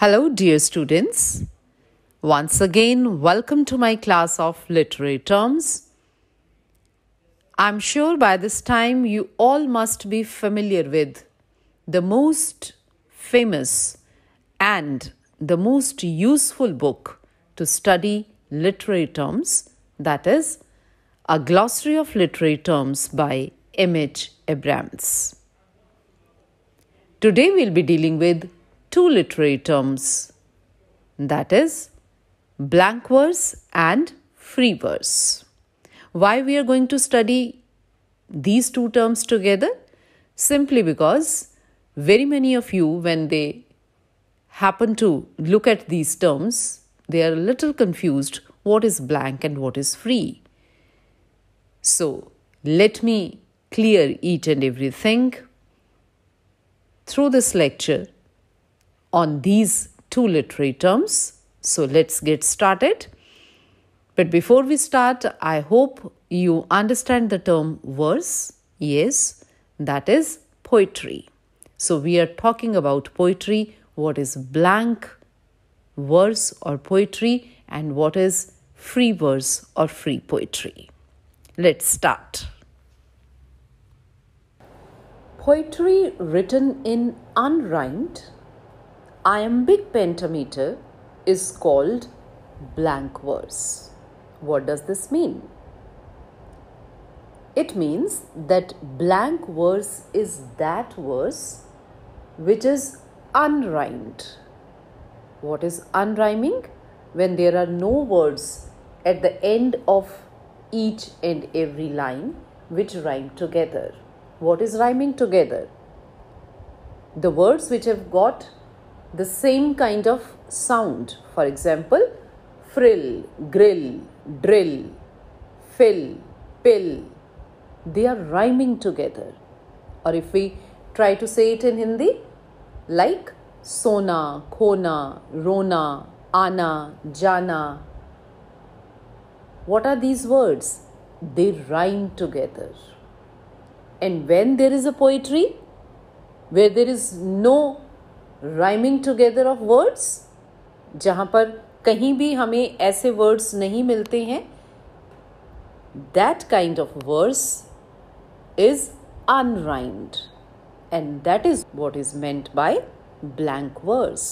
Hello, dear students. Once again, welcome to my class of literary terms. I'm sure by this time you all must be familiar with the most famous and the most useful book to study literary terms, that is, A Glossary of Literary Terms by M.H. Abrams. Today we'll be dealing with two literary terms that is, blank verse and free verse. Why we are going to study these two terms together? Simply because very many of you, when they happen to look at these terms, they are a little confused what is blank and what is free. So, let me clear each and everything through this lecture on these two literary terms. So let's get started. But before we start, I hope you understand the term verse. Yes, that is poetry. So we are talking about poetry, what is blank verse or poetry, and what is free verse or free poetry. Let's start. Poetry written in unrhymed iambic pentameter is called blank verse. What does this mean? It means that blank verse is that verse which is unrhymed. What is unrhyming? When there are no words at the end of each and every line which rhyme together. What is rhyming together? The words which have got the same kind of sound. For example, frill, grill, drill, fill, pill. They are rhyming together. Or if we try to say it in Hindi, like sona, khona, rona, ana, jana. What are these words? They rhyme together. And when there is a poetry where there is no rhyming together of words जहाँ पर कहीं भी हमें ऐसे words नहीं मिलते हैं that kind of words is unrhymed and that is what is meant by blank words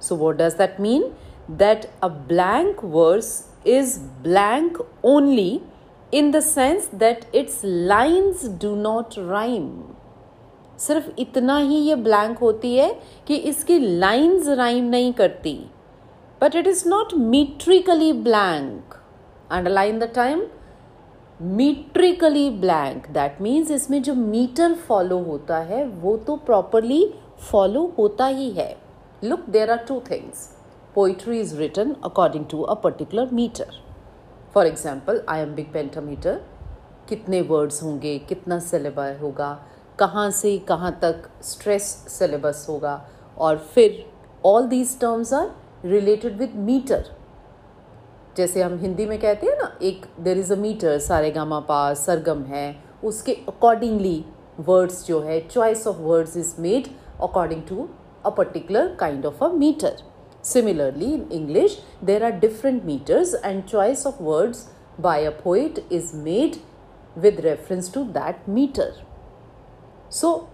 so what does that mean that a blank words is blank only in the sense that its lines do not rhyme सिर्फ़ इतना ही ये blank होती है कि इसकी lines rhyme नहीं करती। But it is not metrically blank underline the time metrically blank that means इसमें जो मीटर फॉलो होता है, वो तो प्रॉपरली फॉलो होता ही है। Look there are two things written according to a particular meter for example iambic pentameter कितने वर्ड्स होंगे, कितना सिलेबस होगा कहाँ से कहाँ तक स्ट्रेस सिलेबस होगा? और फिर all these terms are related with meter जैसे हम हिंदी में कहते हैं ना एक देर इज़ अ मीटर सारे गामा पा सरगम है उसके अकॉर्डिंगली वर्ड्स जो है choice of words is made according to a particular kind of a meter Similarly, in English, there are different meters, and choice of words by a poet is made with reference to that meter. So,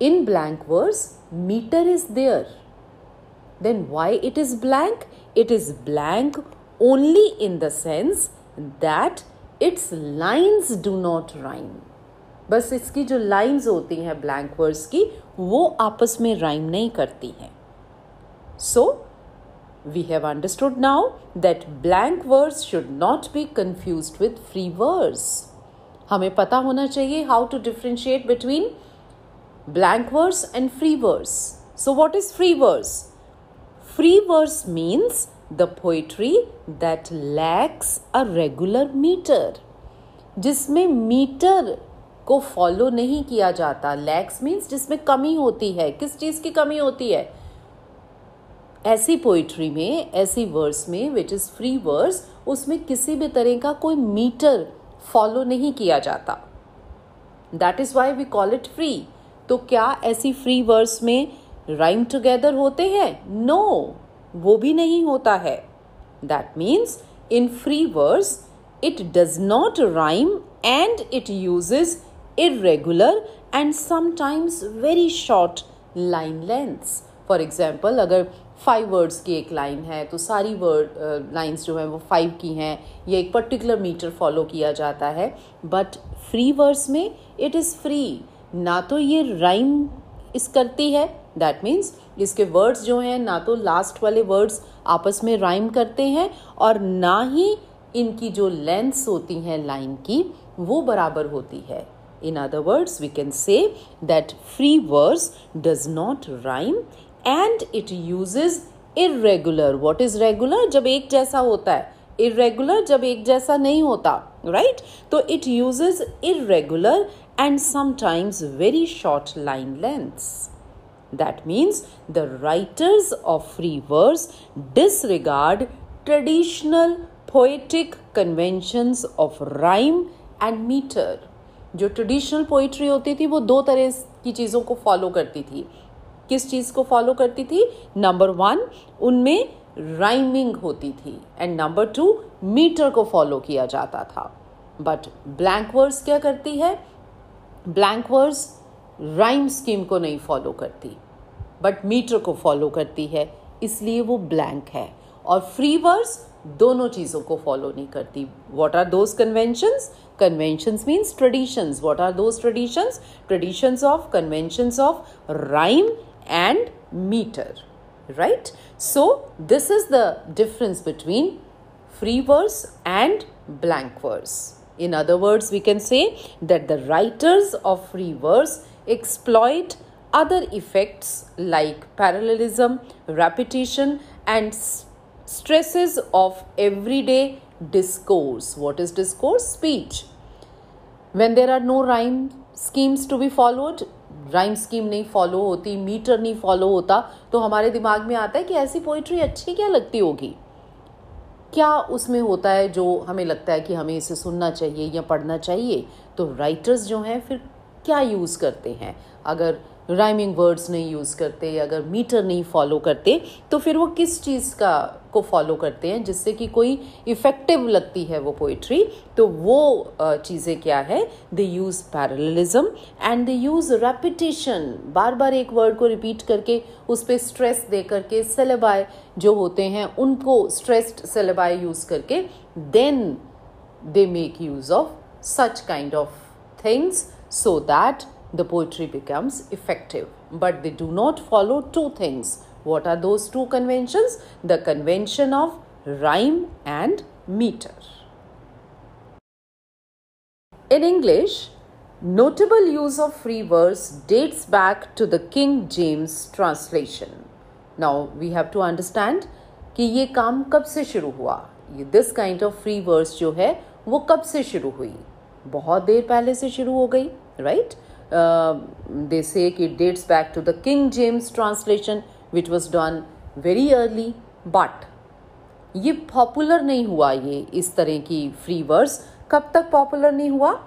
in blank verse, meter is there. Then why it is blank? It is blank only in the sense that its lines do not rhyme. बस इसकी जो lines होती हैं blank verse की वो आपस में rhyme नहीं करती हैं so we have understood now that blank verse should not be confuse with free verse हमें पता होना चाहिए how to differentiate between blank verse and free verse. So, what is free verse? Free verse means the poetry that lacks a regular meter. जिसमें meter को follow नहीं किया जाता lakhs means जिसमें कमी होती है किस चीज़ की कमी होती है ऐसी पोइट्री में ऐसी वर्स में विच इज़ फ्री वर्स उसमें किसी भी तरह का कोई मीटर फॉलो नहीं किया जाता that is why we call it free तो क्या ऐसी फ्री वर्स में राइम टुगेदर होते हैं? नो no, वो भी नहीं होता है। That means in free verse it does not rhyme and it uses irregular and sometimes very short line lengths for example अगर फाइव वर्ड्स की एक लाइन है तो सारी वर्ड लाइंस जो हैं वो फाइव की हैं। या एक पर्टिकुलर मीटर फॉलो किया जाता है। बट फ्री वर्ड्स में इट इज़ फ्री ना तो ये राइम इस करती है दैट मीन्स इसके वर्ड्स जो हैं, ना तो लास्ट वाले वर्ड्स आपस में राइम करते हैं और ना ही इनकी जो लेंथ्स होती हैं लाइन की, वो बराबर होती है। In other words we can say that free words does not rhyme and it uses irregular what is regular जब एक जैसा होता है। इरेगुलर जब एक जैसा नहीं होता राइट right? तो it uses irregular and sometimes very short line lengths That means the writers of free verse disregard traditional poetic conventions of rhyme and meter. जो ट्रेडिशनल पोइट्री होती थी, वो दो तरह की चीज़ों को फॉलो करती थी। किस चीज़ को फॉलो करती थी? नंबर वन उनमें राइमिंग होती थी एंड नंबर टू मीटर को फॉलो किया जाता था। बट ब्लैंक वर्स क्या करती है? ब्लैंक वर्स राइम स्कीम को नहीं फॉलो करती, बट मीटर को फॉलो करती है, इसलिए वो ब्लैंक है। और फ्री वर्स दोनों चीज़ों को फॉलो नहीं करती। What are those conventions conventions means traditions what are those traditions traditions of conventions of rhyme and meter right so this is the difference between free verse and blank verse in other words we can say that the writers of free verse exploit other effects like parallelism, repetition, and stresses of everyday discourse. What is discourse? Speech. When there are no rhyme schemes to be followed, rhyme scheme नहीं follow होती metre नहीं follow होता तो हमारे दिमाग में आता है कि ऐसी पोइट्री अच्छी क्या लगती होगी क्या उसमें होता है जो हमें लगता है कि हमें इसे सुनना चाहिए या पढ़ना चाहिए? तो राइटर्स जो हैं, फिर क्या यूज़ करते हैं? अगर राइमिंग वर्ड्स नहीं यूज़ करते, अगर मीटर नहीं फॉलो करते तो फिर वो किस चीज़ का, को फॉलो करते हैं, जिससे कि कोई इफ़ेक्टिव लगती है वो पोइट्री तो वो चीज़ें क्या है? They use parallelism and they use repetition बार बार एक वर्ड को रिपीट करके, उस पर स्ट्रेस दे करके सेलेबाई जो होते हैं, उनको स्ट्रेस्ड सेलेबाई यूज़ करके then they make use of such kind of things so that the poetry becomes effective. But they do not follow two things. What are those two conventions? The convention of rhyme and meter. In English, notable use of free verse dates back to the King James translation. Now we have to understand कि ये काम कब से शुरू हुआ ये this kind of free verse जो है वो कब से शुरू हुई बहुत देर पहले से शुरू हो गई राइट दे से कि dates back to the King James translation which was done very early but ये पॉपुलर नहीं हुआ ये इस तरह की फ्री वर्स कब तक पॉपुलर नहीं हुआ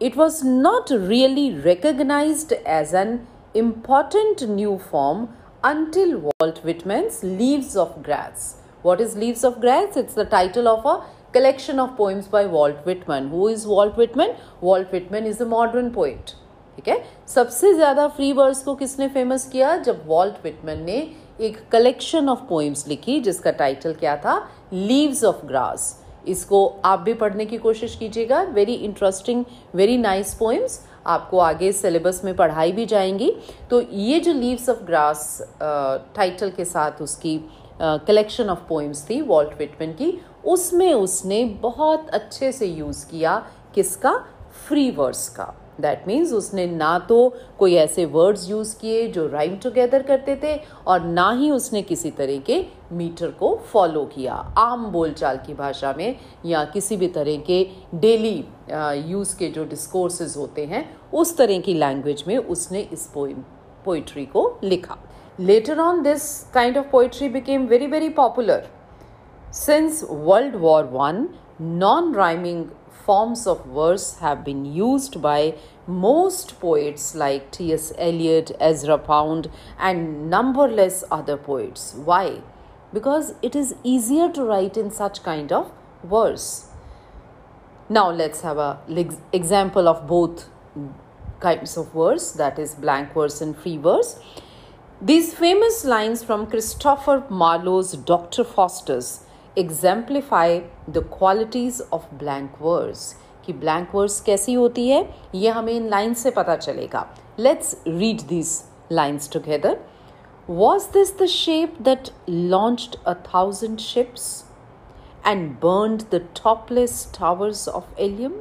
it was not really recognized as an important new form until Walt Whitman's Leaves of Grass. What is Leaves of Grass? It's the title of a collection of poems by Walt Whitman. Who is Walt Whitman? Walt Whitman is a modern poet. ठीक है सबसे ज़्यादा free verse को किसने famous किया जब Walt Whitman ने एक कलेक्शन ऑफ़ पोइम्स लिखी, जिसका टाइटल क्या था लीव्स ऑफ़ ग्रास इसको आप भी पढ़ने की कोशिश कीजिएगा very interesting very nice poems आपको आगे सिलेबस में पढ़ाई भी जाएँगी तो ये जो लीव्स ऑफ़ ग्रास टाइटल के साथ उसकी कलेक्शन ऑफ़ पोइम्स थी वॉल्ट विटमैन की। उसमें उसने बहुत अच्छे से यूज़ किया किसका? फ्री वर्ड्स का। दैट मीन्स उसने ना तो कोई ऐसे वर्ड्स यूज़ किए जो राइम टुगेदर करते थे और ना ही उसने किसी तरह के मीटर को फॉलो किया। आम बोलचाल की भाषा में या किसी भी तरह के डेली यूज़ के जो डिस्कोर्सेज होते हैं, उस तरह की लैंग्वेज में उसने इस पोइम पोइट्री को लिखा। Later on, this kind of poetry became very, very popular. Since World War I, non rhyming forms of verse have been used by most poets like T.S. Eliot, Ezra Pound, and numberless other poets. Why? Because it is easier to write in such kind of verse. Now let's have a example of both kinds of verse that is blank verse and free verse These famous lines from Christopher Marlowe's Dr. Faustus exemplify the qualities of blank verse. कि blank verse कैसी होती है ये हमें in line से पता चलेगा let's read this lines together was this the shape that launched a thousand ships and burned the topless towers of Ilium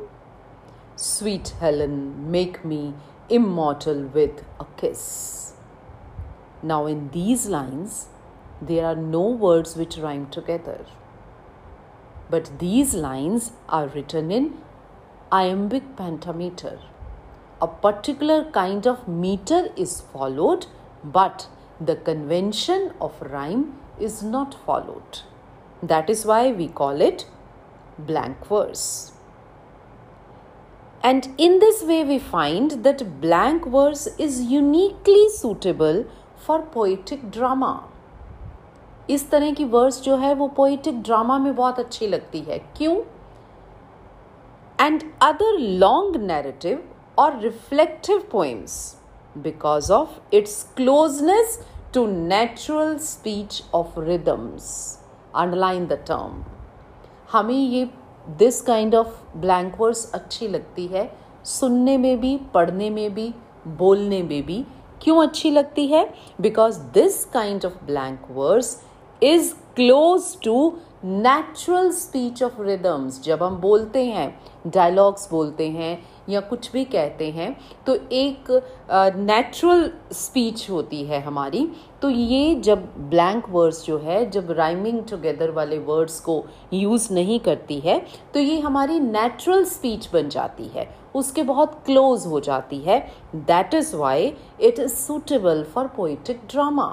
sweet Helen make me immortal with a kiss. Now, in these lines, there are no words which rhyme together. But these lines are written in iambic pentameter. A particular kind of meter is followed, but the convention of rhyme is not followed. That is why we call it blank verse. And in this way, we find that blank verse is uniquely suitable for poetic drama. इस तरह की words जो है, वो poetic drama में बहुत अच्छी लगती है। क्यों? एंड अदर लॉन्ग नैरेटिव और reflective poems because of its closeness to natural speech of rhythms underline the term हमें ये this kind of blank words अच्छी लगती है। सुनने में भी, पढ़ने में भी, बोलने में भी क्यों अच्छी लगती है? Because this kind of blank verse is close to natural speech of rhythms जब हम बोलते हैं डायलॉग्स बोलते हैं या कुछ भी कहते हैं तो एक नेचुरल uh, स्पीच होती है हमारी। तो ये जब ब्लैंक वर्ड्स जो है जब राइमिंग टुगेदर वाले वर्ड्स को यूज़ नहीं करती है तो ये हमारी नेचुरल स्पीच बन जाती है। उसके बहुत क्लोज हो जाती है। That is why it is suitable for poetic drama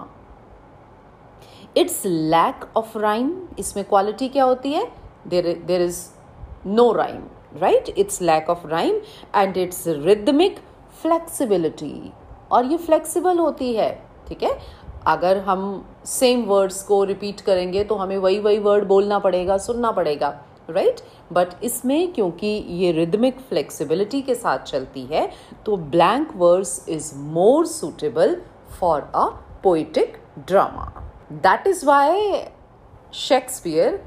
its lack of rhyme इसमें क्वालिटी क्या होती है? There there is no rhyme right its lack of rhyme and its rhythmic flexibility और ये फ्लेक्सिबल होती है, ठीक है? अगर हम सेम वर्ड्स को रिपीट करेंगे तो हमें वही वही वर्ड बोलना पड़ेगा, सुनना पड़ेगा। राइट बट इसमें क्योंकि ये रिदमिक फ्लेक्सिबिलिटी के साथ चलती है तो blank verse is more suitable for a poetic drama that is why Shakespeare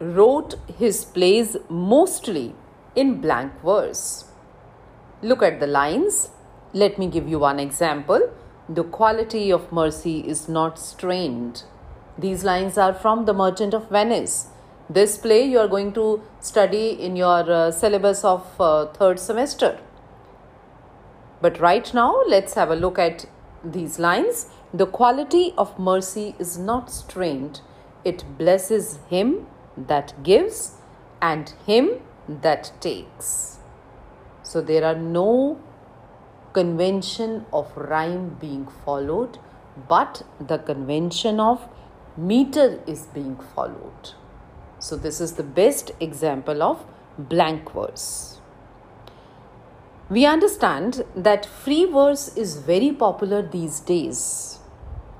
wrote his plays mostly in blank verse look at the lines let me give you one example the quality of mercy is not strained these lines are from the Merchant of Venice This play you are going to study in your uh, syllabus of uh, third semester. But right now, let's have a look at these lines. The quality of mercy is not strained, it blesses him that gives and him that takes. So there are no convention of rhyme being followed, but the convention of meter is being followed. So this is the best example of blank verse. We understand that free verse is very popular these days.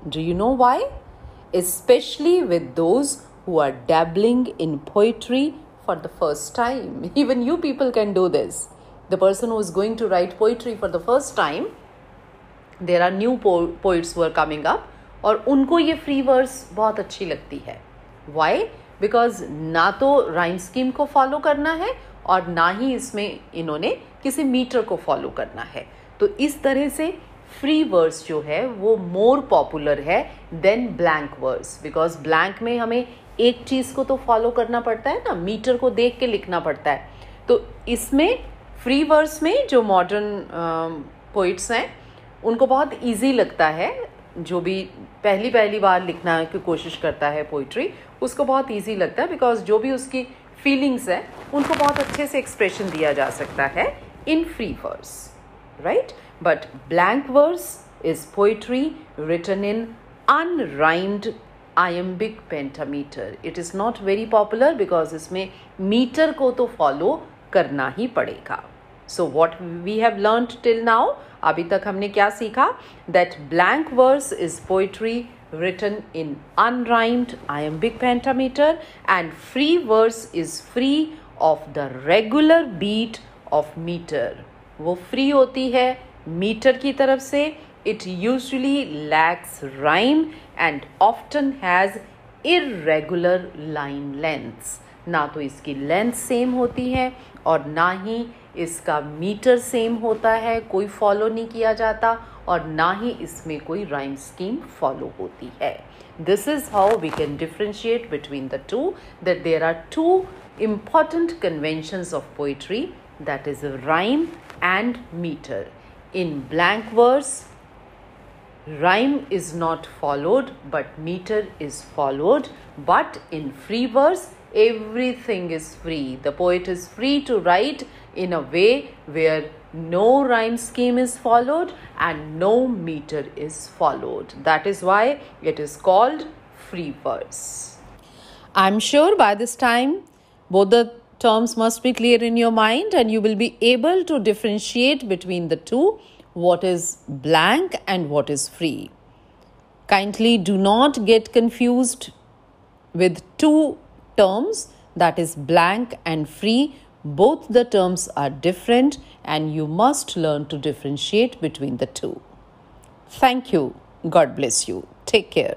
Do you know why? Especially with those who are dabbling in poetry for the first time. Even you people can do this. The person who is going to write poetry for the first time, there are new po- poets who are coming up और उनको ये free verse बहुत अच्छी लगती है Y because ना तो rhyme scheme को फॉलो करना है और ना ही इसमें इन्होंने किसी मीटर को फॉलो करना है। तो इस तरह से फ्री वर्स जो है, वो मोर पॉपुलर है than blank verse because blank में हमें एक चीज़ को तो फॉलो करना पड़ता है ना मीटर को देख के लिखना पड़ता है। तो इसमें फ्री वर्स में जो मॉडर्न पोइट्स हैं, उनको बहुत इजी लगता है, जो भी पहली पहली बार लिखना की कोशिश करता है पोइट्री उसको बहुत ईजी लगता है बिकॉज़ जो भी उसकी फीलिंग्स है, उनको बहुत अच्छे से एक्सप्रेशन दिया जा सकता है in free verse right but blank verse is poetry written in unrhymed iambic pentameter. It is not very popular because इसमें मीटर को तो फॉलो करना ही पड़ेगा so what we have learn till now अभी तक हमने क्या सीखा? That blank verse is poetry written in unrhymed iambic pentameter and free verse is free of the regular beat of meter. वो फ्री होती है मीटर की तरफ़ से। It usually lacks rhyme and often has irregular line lengths ना तो इसकी length same होती है और ना ही इसका मीटर सेम होता है, कोई फॉलो नहीं किया जाता और ना ही इसमें कोई राइम स्कीम फॉलो होती है। This is how we can differentiate between the two that there are two important conventions of poetry that is rhyme and meter in blank verse rhyme is not followed but meter is followed but in free verse everything is free. The poet is free to write in a way where no rhyme scheme is followed and no meter is followed. That is why it is called free verse. I'm sure by this time both the terms must be clear in your mind and you will be able to differentiate between the two what is blank and what is free. Kindly do not get confused with two terms that is blank and free both the terms are different and you must learn to differentiate between the two. Thank you. God bless you. Take care.